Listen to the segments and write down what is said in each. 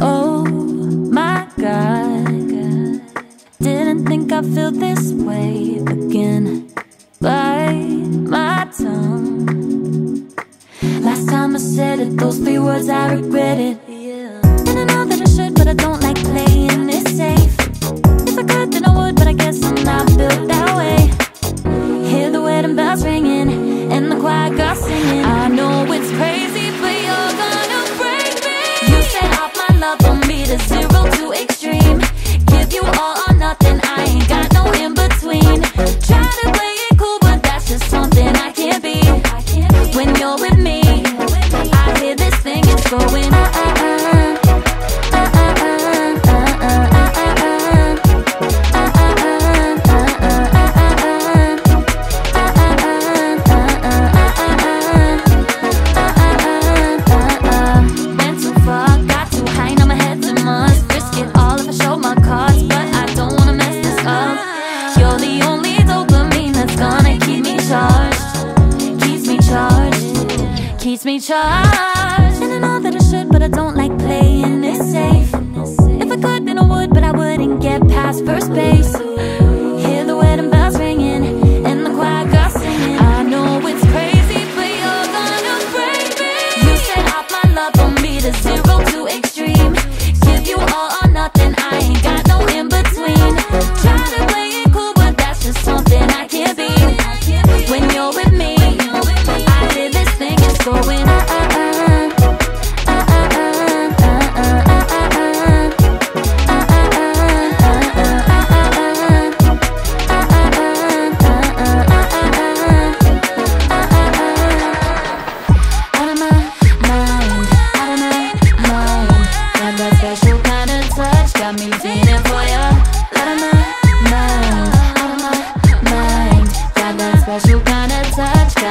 Oh my god, didn't think I'd feel this way again. Bite my tongue. Last time I said it, those three words I regretted. keeps me charged. And I know that I should, but I don't.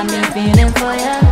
got me feeling for ya.